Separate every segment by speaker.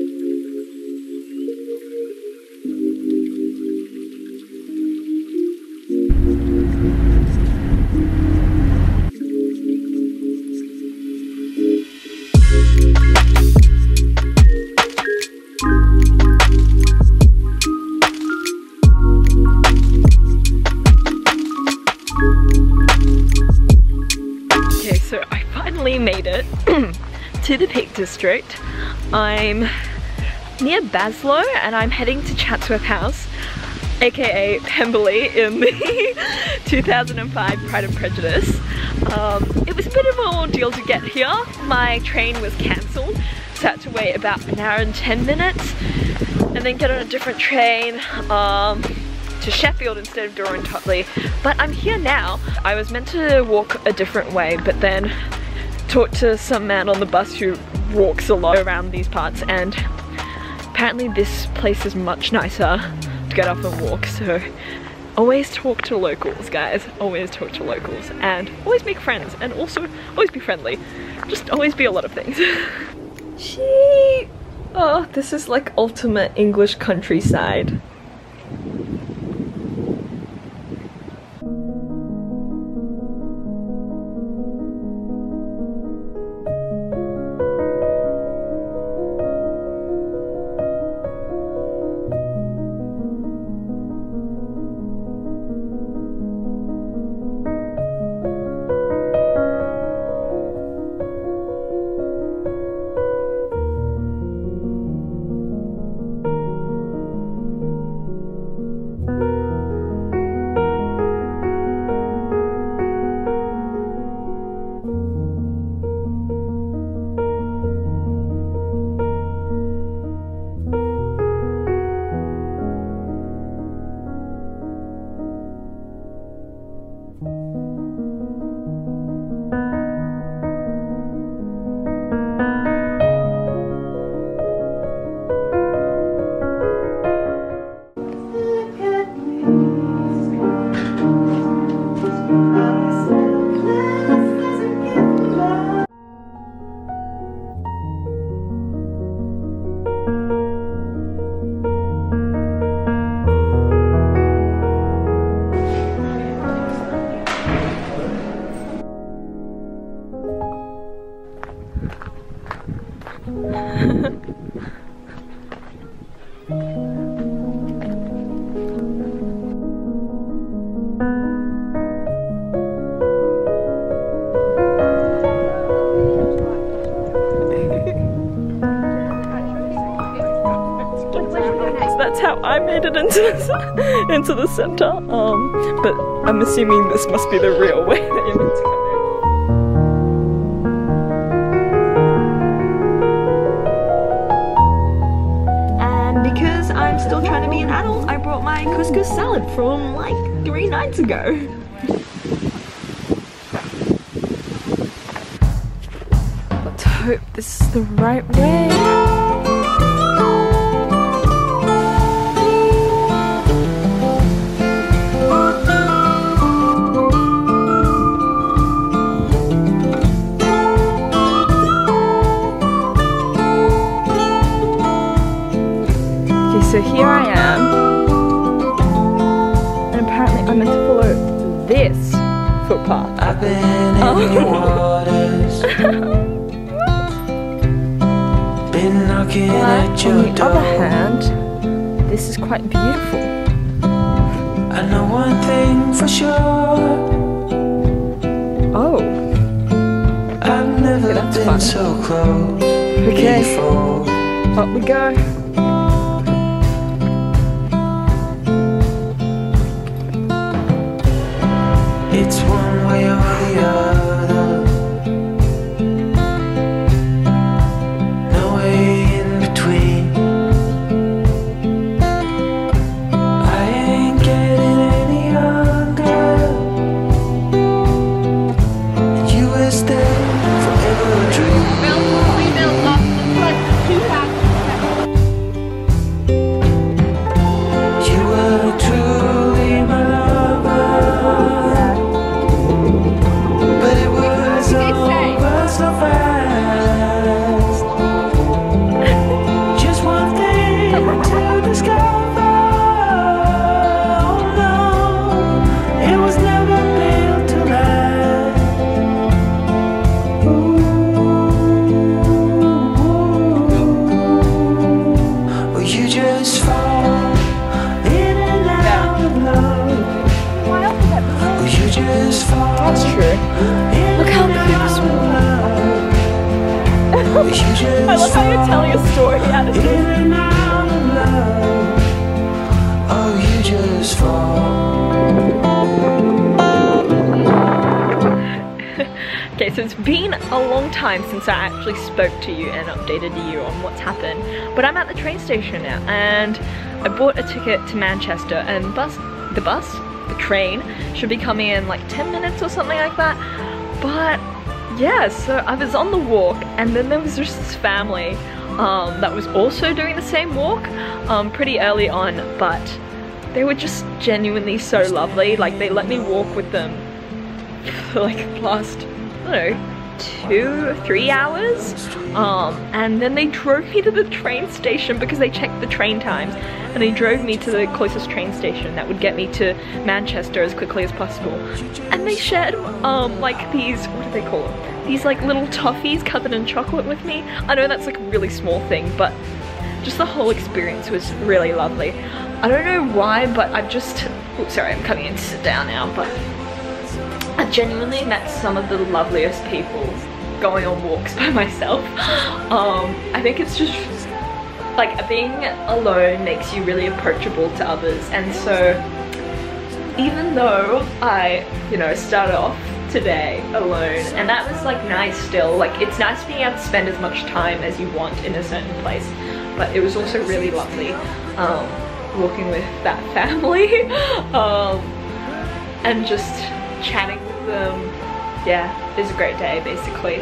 Speaker 1: Okay, so I finally made it to the Peak District. I'm near Baslow and I'm heading to Chatsworth House, aka Pemberley in the 2005 Pride and Prejudice. Um, it was a bit of an ordeal to get here. My train was cancelled, so I had to wait about an hour and 10 minutes and then get on a different train. Um, to Sheffield instead of Dore and Totley. But I'm here now. I was meant to walk a different way, but then talked to some man on the bus who walks a lot around these parts and apparently this place is much nicer to get up and walk. So always talk to locals, guys. Always talk to locals and always make friends and also always be friendly. Just always be a lot of things. she Oh, this is like ultimate English countryside. I made it into the, into the center. Um, but I'm assuming this must be the real way that you meant to because I'm still trying to be an adult, I brought my couscous salad from like three nights ago. Let's hope this is the right way. So here I am. And apparently I'm meant to follow this footpath.
Speaker 2: I've been in oh. your waters, been knocking
Speaker 1: But
Speaker 2: at your
Speaker 1: on the other hand, this is quite beautiful.
Speaker 2: I know one thing for sure.
Speaker 1: Oh,
Speaker 2: I've never
Speaker 1: that's
Speaker 2: been
Speaker 1: fun.
Speaker 2: so close
Speaker 1: Okay.
Speaker 2: before.
Speaker 1: up we go. Attitude.
Speaker 2: In and out of love. Oh, you just fall.
Speaker 1: Okay, so it's been a long time since I actually spoke to you and updated you on what's happened. But I'm at the train station now and I bought a ticket to Manchester and bus the bus, the train, should be coming in like 10 minutes or something like that. But yeah, so I was on the walk and then there was just this family um, that was also doing the same walk um, pretty early on, but they were just genuinely so lovely. Like they let me walk with them for like the last, I don't know, two, three hours. Um, and then they drove me to the train station because they checked the train times and they drove me to the closest train station that would get me to Manchester as quickly as possible. And they shared um, like these, what do they call them? These like little toffees covered in chocolate with me. I know that's like a really small thing, but just the whole experience was really lovely. I don't know why, but I've just, sorry, I'm coming in to sit down now, but I've genuinely met some of the loveliest people going on walks by myself. Um, I think it's just like being alone makes you really approachable to others and so even though I, you know, started off today alone and that was like nice still, like it's nice being able to spend as much time as you want in a certain place but it was also really lovely um, walking with that family um, and just chatting with them. Yeah, it was a great day basically.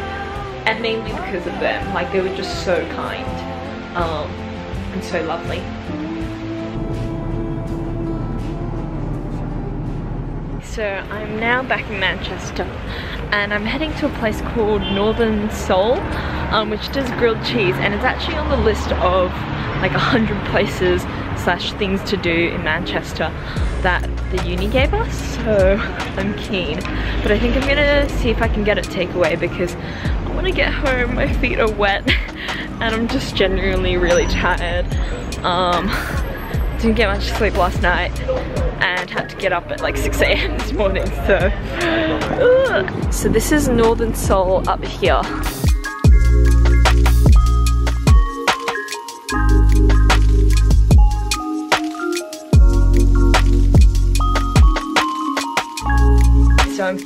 Speaker 1: And mainly because of them, like they were just so kind um, and so lovely. So I'm now back in Manchester and I'm heading to a place called Northern Soul um, which does grilled cheese and it's actually on the list of like a hundred places slash things to do in Manchester that the uni gave us so I'm keen. But I think I'm gonna see if I can get it takeaway because I want to get home my feet are wet and I'm just genuinely really tired. Um, didn't get much sleep last night and had to get up at like 6 a.m. this morning so so this is Northern Soul up here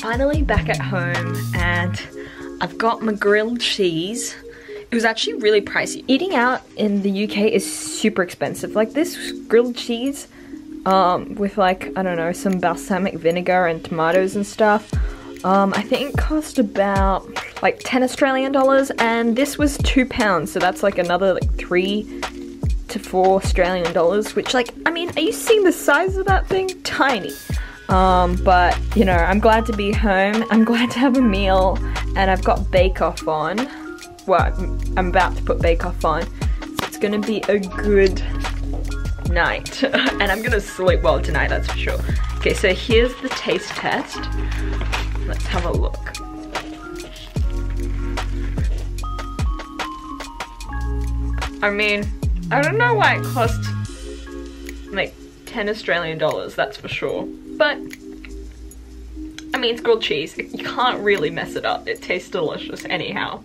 Speaker 1: finally back at home and I've got my grilled cheese. It was actually really pricey. Eating out in the UK is super expensive. Like this grilled cheese um, with like, I don't know, some balsamic vinegar and tomatoes and stuff. Um, I think it cost about like 10 Australian dollars and this was two pounds. So that's like another like three to four Australian dollars, which like, I mean, are you seeing the size of that thing? Tiny. Um, but you know, I'm glad to be home. I'm glad to have a meal, and I've got Bake Off on. Well, I'm about to put Bake Off on, so it's gonna be a good night, and I'm gonna sleep well tonight. That's for sure. Okay, so here's the taste test. Let's have a look. I mean, I don't know why it cost like 10 Australian dollars, that's for sure. But, I mean, it's grilled cheese. You can't really mess it up. It tastes delicious anyhow.